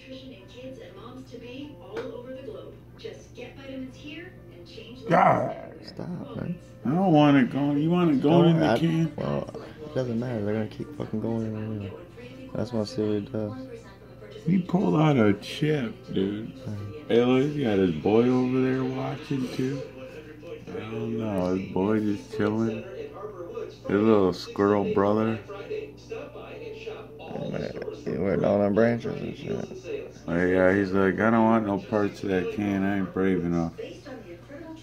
nutrition in kids and moms to be all over the globe. Just get vitamins here and change God. Stop, man. I don't want it going. You want it going in the I- can? Well, it doesn't matter. They're gonna keep fucking going. anyway. That's what I see what does. He pulled out a chip, dude. Hey, look, he got his boy over there watching too. I don't know. His boy just chilling. His little squirrel brother. He wearing all them branches and shit. Oh, yeah, he's like, I don't want no parts of that can. I ain't brave enough.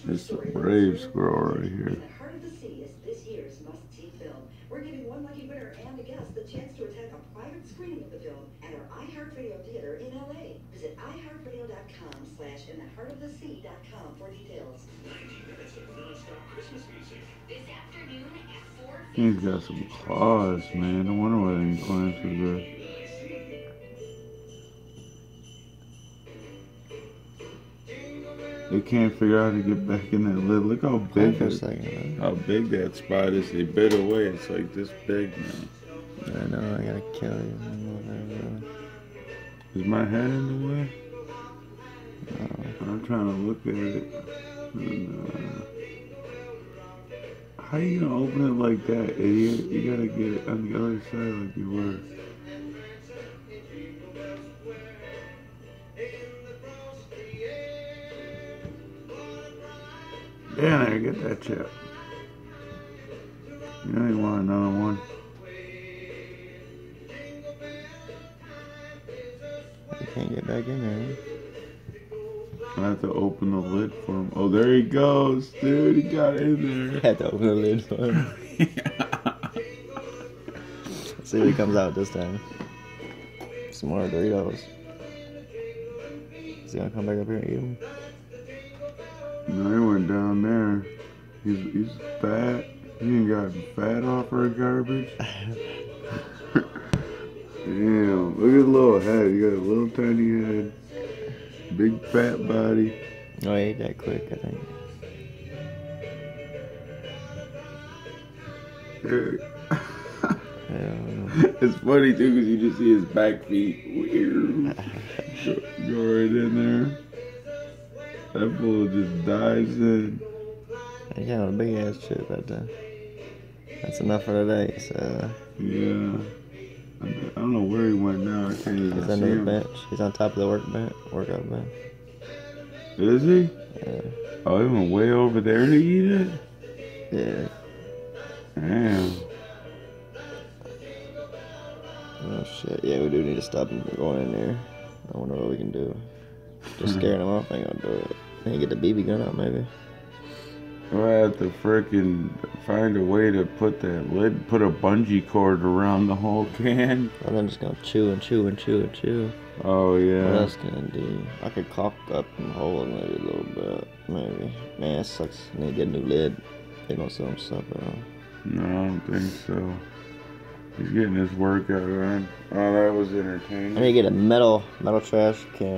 It's a brave squirrel right here. The Heart of the Sea is this year's must-see film. We're giving one lucky winner and a guest the chance to attend a private screening of the film at our iHeartRadio theater in LA. Visit iHeartRadio.com slash in the heart of the sea.com for details. This afternoon at 4 He's got some claws, man. No wonder why they climb so good. They can't figure out how to get back in that lid. Look how big that, second, how big that spot is. They bit away. It's like this big man. I know I gotta kill you. Is my head in the way? I'm trying to look at it. And, uh, how you gonna open it like that, idiot? You gotta get it on the other side like you were. Yeah, there, get that chip. You know you want another one. You can't get back in there. I have to open the lid for him. Oh, there he goes, dude. He got in there. had to open the lid for him. Let's see what he comes out this time. Some more Doritos. Is he gonna come back up here and eat them? no, he went down there. He's he's fat. He ain't got fat off our garbage. big fat body. Oh, he ate that quick, I think. It's funny too because you just see his back feet. Weird. Go, go right in there. That fool just dives in. he got a big ass chip right there. That's enough for today. So Yeah. I don't know where he went now. I can't even he's under the him. bench. He's on top of the work bench, workout bench. Is he? Yeah, Oh, he went way over there to eat it? yeah. Damn. Oh shit. Yeah, we do need to stop him from going in there. I wonder what we can do. Just scaring him off ain't gonna do it. Maybe get the BB gun out, maybe. We'll have to frickin' find a way to put that lid, put a bungee cord around the whole can. And then just gonna chew and chew and chew and chew. Oh, yeah. What else can I do? I could caulk up and hold maybe a little bit. Maybe. Man, it sucks. I need to get a new lid. They gonna sell them stuff around. No, I don't think so. He's getting his workout on. Oh, that was entertaining. I need to get a metal metal trash can.